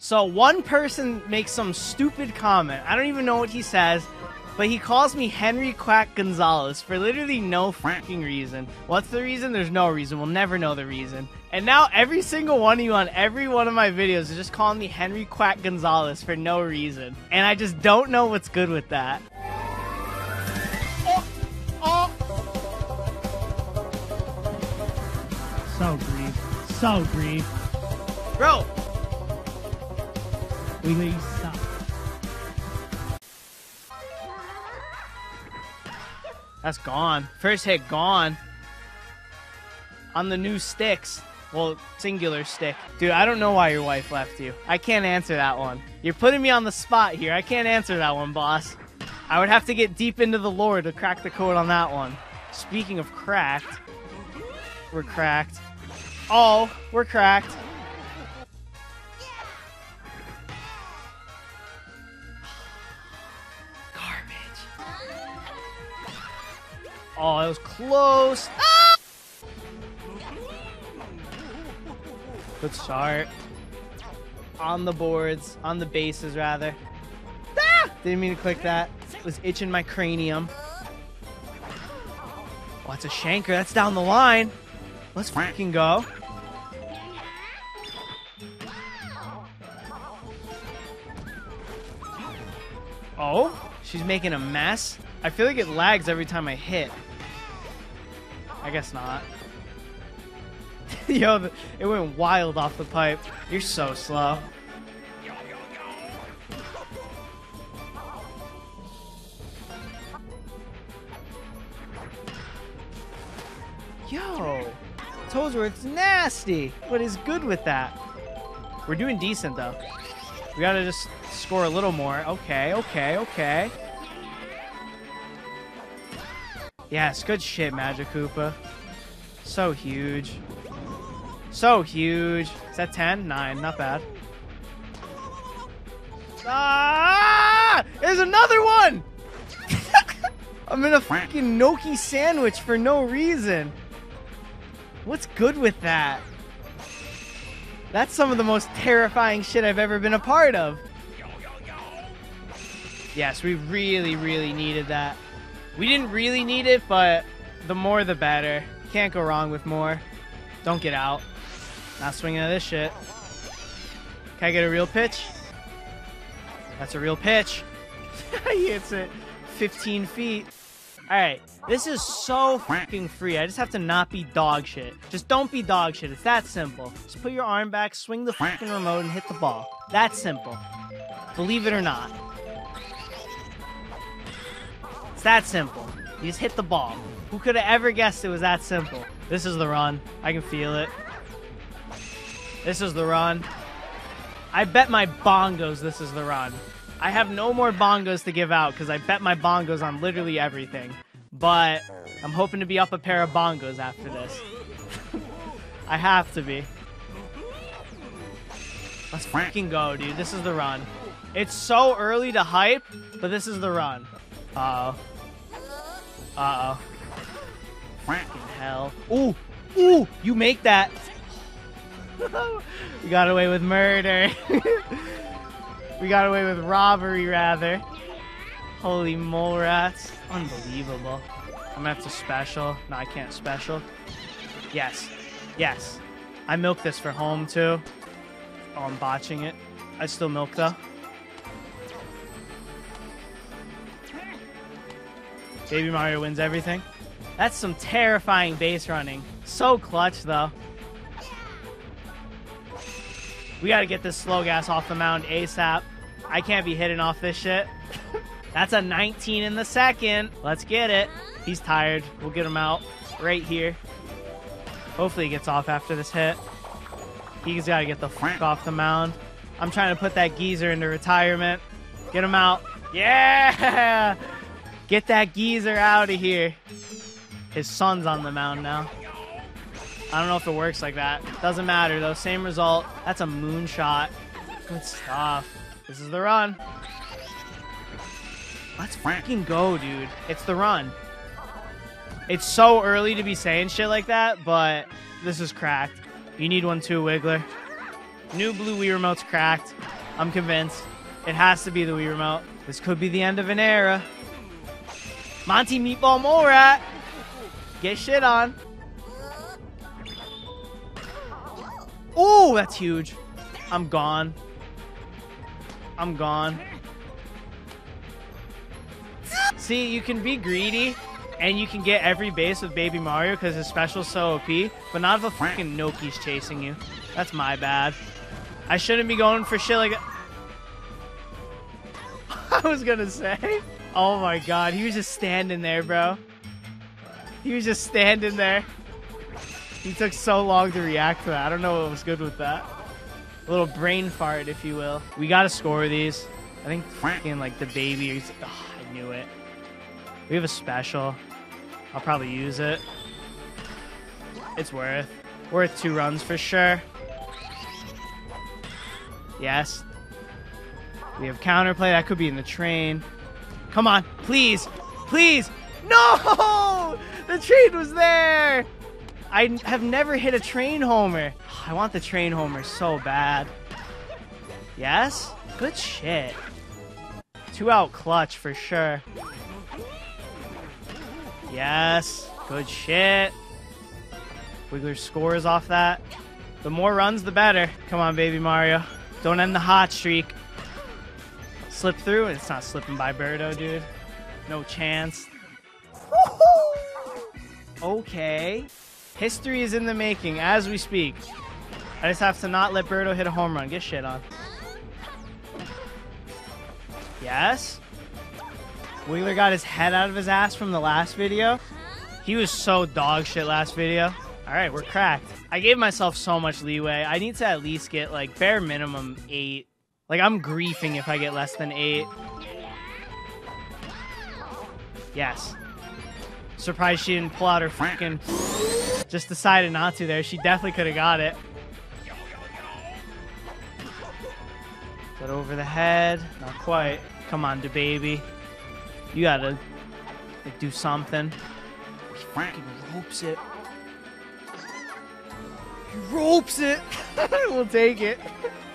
So one person makes some stupid comment. I don't even know what he says, but he calls me Henry Quack Gonzalez for literally no fucking reason. What's the reason? There's no reason. We'll never know the reason. And now every single one of you on every one of my videos is just calling me Henry Quack Gonzalez for no reason. And I just don't know what's good with that. Oh, oh. So grief. So grief. Bro, Wiggly, stop. That's gone. First hit gone. On the new sticks. Well, singular stick. Dude, I don't know why your wife left you. I can't answer that one. You're putting me on the spot here. I can't answer that one, boss. I would have to get deep into the lore to crack the code on that one. Speaking of cracked, we're cracked. Oh, we're cracked. It was close. Ah! Good start. On the boards, on the bases rather. Ah! Didn't mean to click that. It was itching my cranium. Oh, that's a shanker. That's down the line. Let's freaking go. Oh, she's making a mess. I feel like it lags every time I hit. I guess not. Yo, it went wild off the pipe. You're so slow. Yo, Toadsworth's nasty. What is good with that? We're doing decent though. We gotta just score a little more. Okay, okay, okay. Yes, good shit, Magic Koopa. So huge. So huge. Is that 10? 9. Not bad. Ah! There's another one! I'm in a fucking Noki sandwich for no reason. What's good with that? That's some of the most terrifying shit I've ever been a part of. Yes, we really, really needed that. We didn't really need it, but the more the better. Can't go wrong with more. Don't get out. Not swinging at this shit. Can I get a real pitch? That's a real pitch. he hits it 15 feet. Alright, this is so fucking free. I just have to not be dog shit. Just don't be dog shit. It's that simple. Just put your arm back, swing the fucking remote, and hit the ball. That simple. Believe it or not. It's that simple. You just hit the ball. Who could have ever guessed it was that simple? This is the run. I can feel it. This is the run. I bet my bongos this is the run. I have no more bongos to give out because I bet my bongos on literally everything. But I'm hoping to be up a pair of bongos after this. I have to be. Let's freaking go, dude. This is the run. It's so early to hype, but this is the run. Uh-oh. Uh-oh. Freaking hell. Ooh! Ooh! You make that! we got away with murder. we got away with robbery, rather. Holy mole rats. Unbelievable. I'm gonna have to special. No, I can't special. Yes. Yes. I milk this for home, too. Oh, I'm botching it. I still milk, though. Baby Mario wins everything. That's some terrifying base running. So clutch, though. We gotta get this slow gas off the mound ASAP. I can't be hitting off this shit. That's a 19 in the second. Let's get it. He's tired. We'll get him out right here. Hopefully he gets off after this hit. He's gotta get the fuck off the mound. I'm trying to put that geezer into retirement. Get him out. Yeah! Get that geezer out of here. His son's on the mound now. I don't know if it works like that. Doesn't matter though. Same result. That's a moonshot. Good stuff. This is the run. Let's freaking go, dude. It's the run. It's so early to be saying shit like that, but this is cracked. You need one too, Wiggler. New blue Wii remote's cracked. I'm convinced. It has to be the Wii remote. This could be the end of an era. Monty Meatball Mole Rat. Get shit on. Ooh, that's huge. I'm gone. I'm gone. See, you can be greedy and you can get every base with Baby Mario because his special's so OP, but not if a fucking Noki's chasing you. That's my bad. I shouldn't be going for shit like I was gonna say. Oh my god, he was just standing there, bro. He was just standing there. He took so long to react to that. I don't know what was good with that. A little brain fart, if you will. We gotta score these. I think fucking like the baby. Is, oh, I knew it. We have a special. I'll probably use it. It's worth. Worth two runs for sure. Yes. We have counterplay. That could be in the train. Come on. Please. Please. No! The train was there! I have never hit a train homer. I want the train homer so bad. Yes? Good shit. Two out clutch for sure. Yes. Good shit. Wiggler scores off that. The more runs, the better. Come on, baby Mario. Don't end the hot streak. Slip through. And it's not slipping by Birdo, dude. No chance. Okay. History is in the making as we speak. I just have to not let Birdo hit a home run. Get shit on. Yes. Wheeler got his head out of his ass from the last video. He was so dog shit last video. All right, we're cracked. I gave myself so much leeway. I need to at least get like bare minimum eight. Like I'm griefing if I get less than eight. Yes. Surprised she didn't pull out her freaking. Just decided not to there. She definitely could have got it. But over the head, not quite. Come on, baby. You gotta like, do something. He fucking ropes it. He ropes it. we'll take it.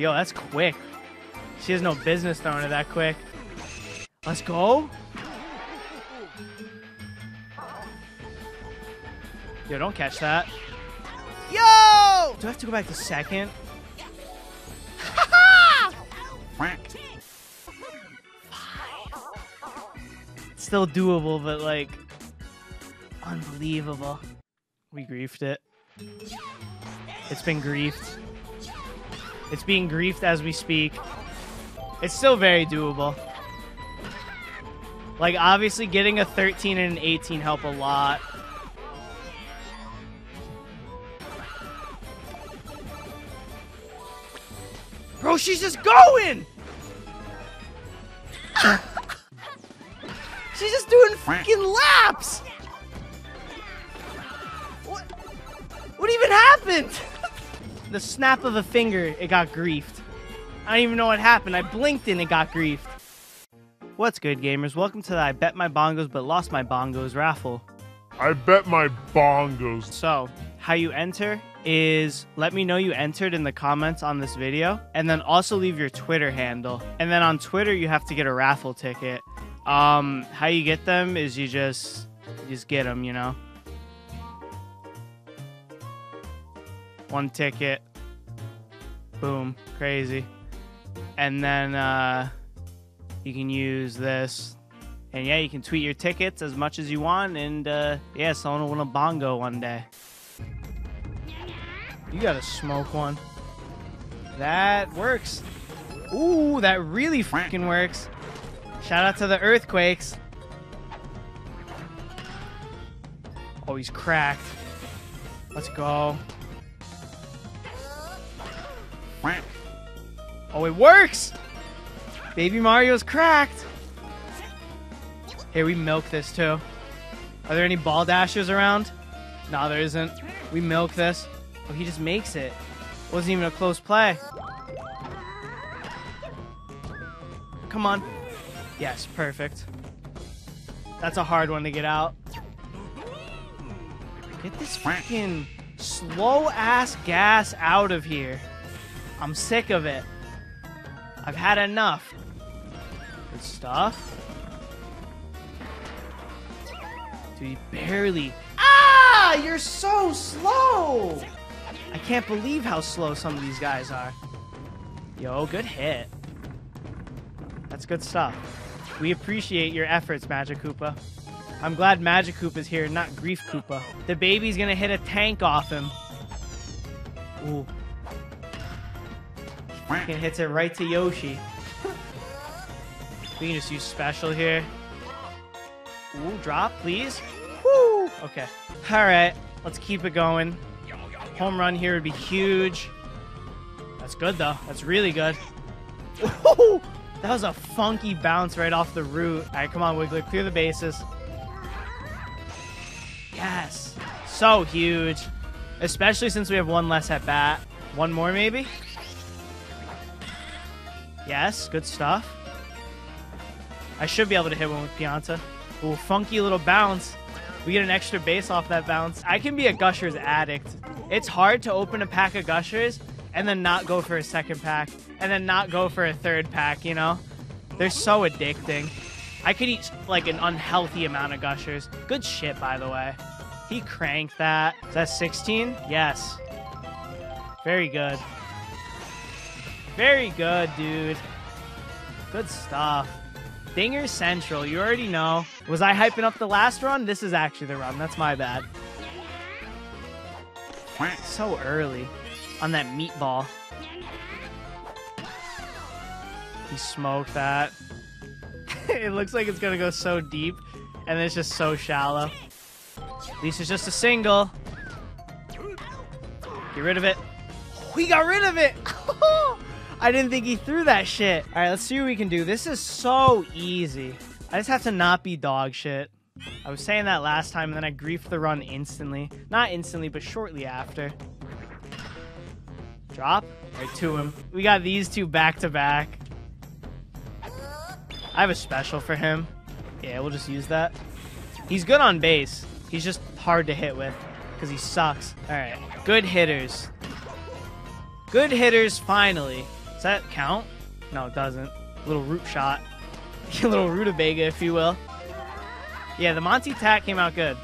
Yo, that's quick. She has no business throwing it that quick. Let's go. Yo, don't catch that. Yo! Do I have to go back to second? Still doable, but like unbelievable. We griefed it. It's been griefed. It's being griefed as we speak. It's still very doable. Like, obviously, getting a 13 and an 18 help a lot. Bro, she's just going! she's just doing freaking laps! What? What even happened? The snap of a finger, it got griefed. I don't even know what happened. I blinked and it got griefed. What's good, gamers? Welcome to the I Bet My Bongos But Lost My Bongos raffle. I bet my bongos. So, how you enter is let me know you entered in the comments on this video, and then also leave your Twitter handle. And then on Twitter, you have to get a raffle ticket. Um, how you get them is you just you just get them, you know. One ticket. Boom, crazy. And then uh, you can use this and yeah, you can tweet your tickets as much as you want, and uh, yeah, someone will win a bongo one day. You gotta smoke one. That works. Ooh, that really freaking works. Shout out to the earthquakes. Oh, he's cracked. Let's go. Oh, it works! Baby Mario's cracked. Here, we milk this too. Are there any ball dashers around? No, there isn't. We milk this. Oh, he just makes it. Wasn't even a close play. Come on. Yes, perfect. That's a hard one to get out. Get this freaking Slow ass gas out of here. I'm sick of it. I've had enough. Good stuff. Dude, barely. Ah! You're so slow! I can't believe how slow some of these guys are. Yo, good hit. That's good stuff. We appreciate your efforts, Magic Koopa. I'm glad Magic Koopa is here, not Grief Koopa. The baby's gonna hit a tank off him. Ooh. Fucking hits it right to Yoshi. We can just use special here. Ooh, drop, please. Woo! Okay. Alright, let's keep it going. Home run here would be huge. That's good, though. That's really good. Ooh, that was a funky bounce right off the root. All right, come on, Wiggly. Clear the bases. Yes. So huge. Especially since we have one less at bat. One more, maybe? Yes, good stuff. I should be able to hit one with Pianta. Ooh, funky little bounce. We get an extra base off that bounce. I can be a Gushers addict. It's hard to open a pack of Gushers and then not go for a second pack and then not go for a third pack, you know? They're so addicting. I could eat like an unhealthy amount of Gushers. Good shit, by the way. He cranked that. Is that 16? Yes. Very good. Very good, dude. Good stuff. Dinger Central, you already know. Was I hyping up the last run? This is actually the run. That's my bad. So early on that meatball. He smoked that. it looks like it's gonna go so deep, and it's just so shallow. At least it's just a single. Get rid of it. We got rid of it! I didn't think he threw that shit. All right, let's see what we can do. This is so easy. I just have to not be dog shit. I was saying that last time, and then I griefed the run instantly. Not instantly, but shortly after. Drop. Right to him. We got these two back to back. I have a special for him. Yeah, we'll just use that. He's good on base. He's just hard to hit with because he sucks. All right. Good hitters. Good hitters, finally. Does that count? No, it doesn't. Little root shot. A little rutabaga, if you will. Yeah, the Monty Tack came out good.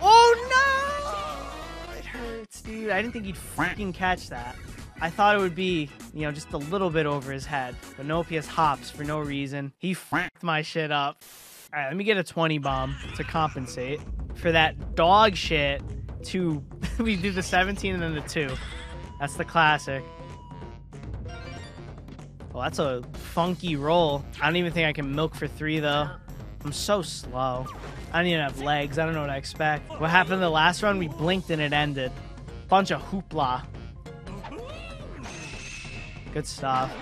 Oh, no! It hurts, dude. I didn't think he'd freaking catch that. I thought it would be, you know, just a little bit over his head. But has hops for no reason. He fracked my shit up. All right, let me get a 20 bomb to compensate for that dog shit. To we do the 17 and then the 2. That's the classic. Well, that's a funky roll. I don't even think I can milk for 3, though. I'm so slow. I don't even have legs. I don't know what I expect. What happened in the last run? We blinked and it ended. Bunch of hoopla. Good stuff.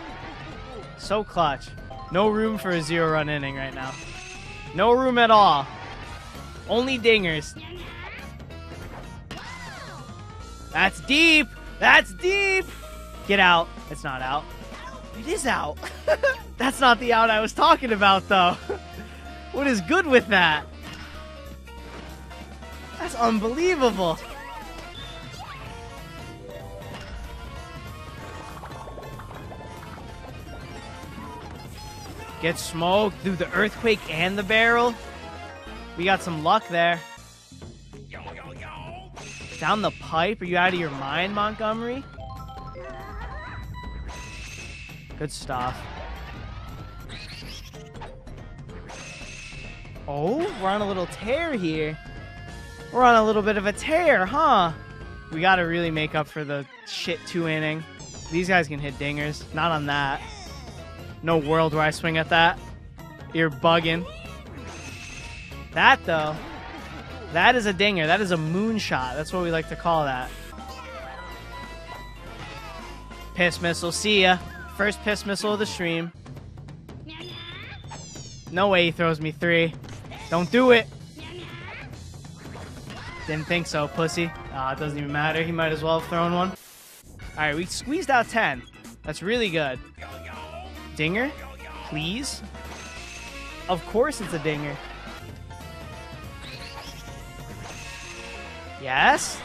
So clutch. No room for a zero run inning right now. No room at all. Only dingers. That's deep. That's deep. Get out. It's not out. It is out. That's not the out I was talking about, though. what is good with that? That's unbelievable. Get smoked through the earthquake and the barrel. We got some luck there. Down the pipe? Are you out of your mind, Montgomery? Good stuff. Oh, we're on a little tear here. We're on a little bit of a tear, huh? We gotta really make up for the shit two inning. These guys can hit dingers. Not on that. No world where I swing at that. You're bugging. That, though, that is a dinger. That is a moonshot. That's what we like to call that. Piss missile. See ya. First piss missile of the stream. No way he throws me three. Don't do it. Didn't think so, pussy. Ah, it doesn't even matter. He might as well have thrown one. All right, we squeezed out 10. That's really good. Dinger? Please? Of course it's a dinger. Yes?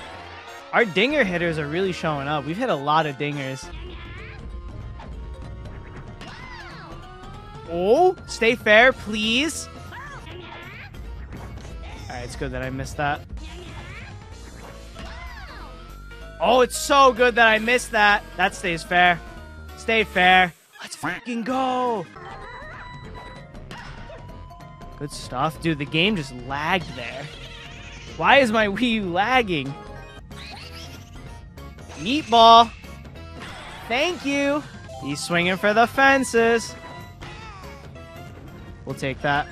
Our dinger hitters are really showing up. We've hit a lot of dingers. Oh, stay fair, please. All right, it's good that I missed that. Oh, it's so good that I missed that. That stays fair. Stay fair. Let's fucking go. Good stuff. Dude, the game just lagged there. Why is my Wii U lagging? Meatball. Thank you. He's swinging for the fences. We'll take that.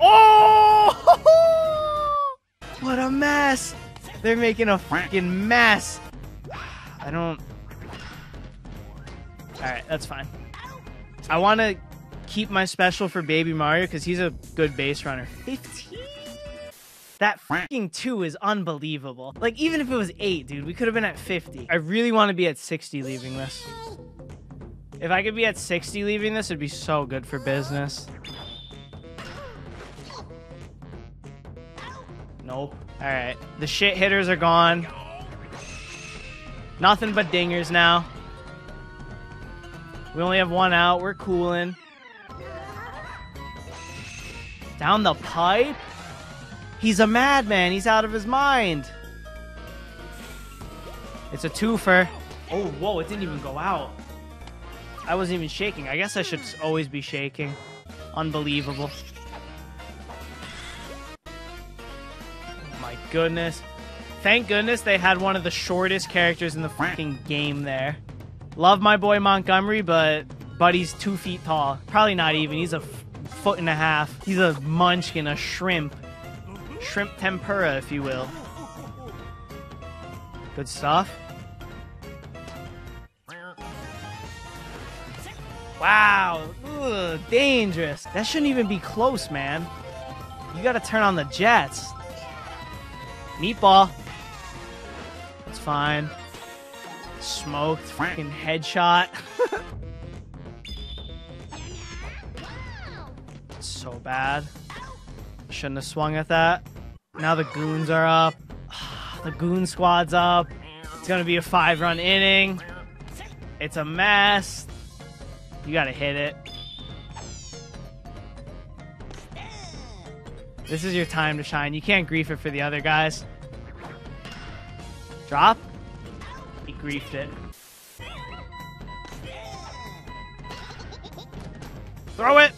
Oh! What a mess. They're making a fucking mess. I don't... Alright, that's fine. I want to keep my special for Baby Mario because he's a good base runner. 15? That fucking 2 is unbelievable. Like, even if it was 8, dude, we could have been at 50. I really want to be at 60 leaving this. If I could be at 60 leaving this, it'd be so good for business. Nope. Alright. The shit hitters are gone. Nothing but dingers now. We only have one out. We're cooling. Down the pipe? He's a madman. He's out of his mind. It's a twofer. Oh, whoa, it didn't even go out. I wasn't even shaking. I guess I should always be shaking. Unbelievable. Oh my goodness. Thank goodness they had one of the shortest characters in the fucking game there. Love my boy Montgomery, but Buddy's two feet tall. Probably not even. He's a foot and a half. He's a munchkin, a shrimp. Shrimp tempura, if you will. Good stuff. Wow. Ugh, dangerous. That shouldn't even be close, man. You gotta turn on the jets. Meatball. That's fine. Smoked. Fucking headshot. so bad. Shouldn't have swung at that. Now the goons are up. The goon squad's up. It's gonna be a five run inning. It's a mess. You gotta hit it. This is your time to shine. You can't grief it for the other guys. Drop. He griefed it. Throw it.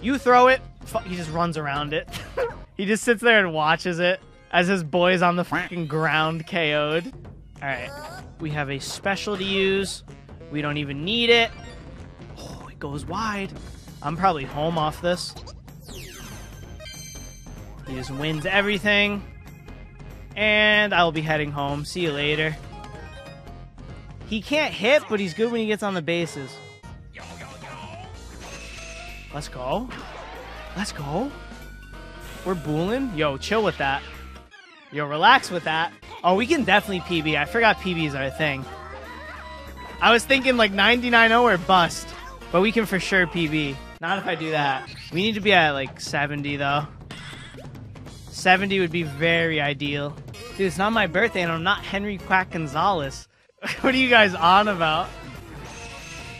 You throw it. He just runs around it. he just sits there and watches it as his boy's on the fucking ground KO'd. All right. We have a special to use. We don't even need it. It goes wide. I'm probably home off this. He just wins everything. And I will be heading home. See you later. He can't hit, but he's good when he gets on the bases. Let's go. Let's go. We're booling. Yo, chill with that. Yo, relax with that. Oh, we can definitely PB. I forgot PBs are a thing. I was thinking like 99-0 or bust. But we can for sure PB. Not if I do that. We need to be at like 70 though. 70 would be very ideal. Dude, it's not my birthday and I'm not Henry Quack Gonzalez. what are you guys on about?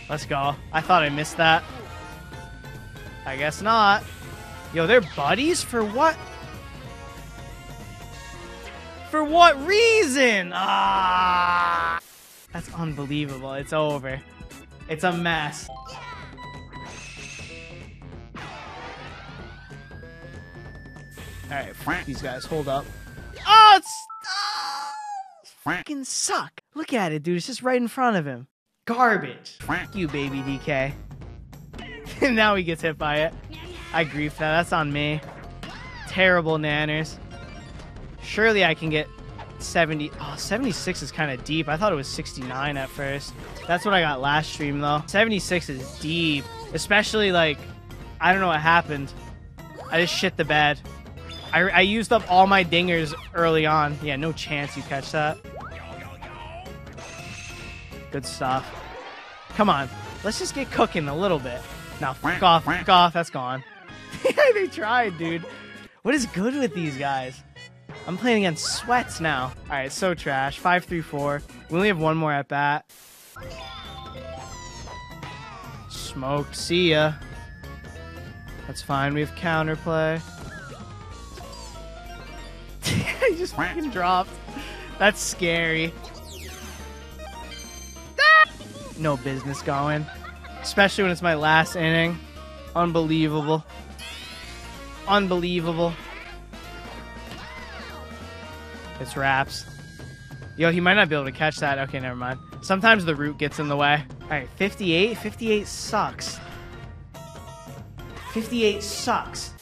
Let's go. I thought I missed that. I guess not. Yo, they're buddies? For what? For what reason? Ah! That's unbelievable. It's over. It's a mess. Alright, these guys. Hold up. Oh, it's... Oh, fucking suck. Look at it, dude. It's just right in front of him. Garbage. Fuck you, baby DK. And now he gets hit by it. I griefed that. That's on me. Terrible nanners. Surely I can get 70. Oh, 76 is kind of deep. I thought it was 69 at first. That's what I got last stream, though. 76 is deep. Especially, like, I don't know what happened. I just shit the bed. I, I used up all my dingers early on. Yeah, no chance you catch that. Good stuff. Come on. Let's just get cooking a little bit. Now, fuck off, fuck off. That's gone. they tried, dude. What is good with these guys? I'm playing against sweats now. All right, so trash. Five, three, four. We only have one more at bat. Smoked. See ya. That's fine. We have counterplay. he just fucking dropped. That's scary. No business going. Especially when it's my last inning. Unbelievable. Unbelievable. It's wraps. Yo, he might not be able to catch that. Okay, never mind. Sometimes the root gets in the way. All right, 58. 58 sucks. 58 sucks.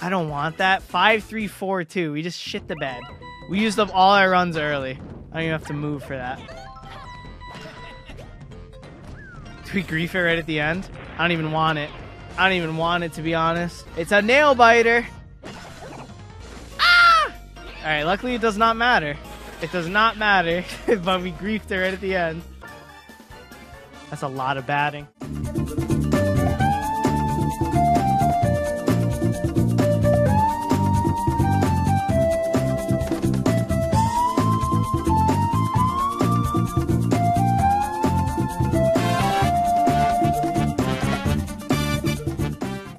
I don't want that. 5, 3, 4, 2. We just shit the bed. We used up all our runs early. I don't even have to move for that. Do we grief it right at the end? I don't even want it. I don't even want it, to be honest. It's a nail biter. Ah! All right, luckily it does not matter. It does not matter, but we griefed it right at the end. That's a lot of batting.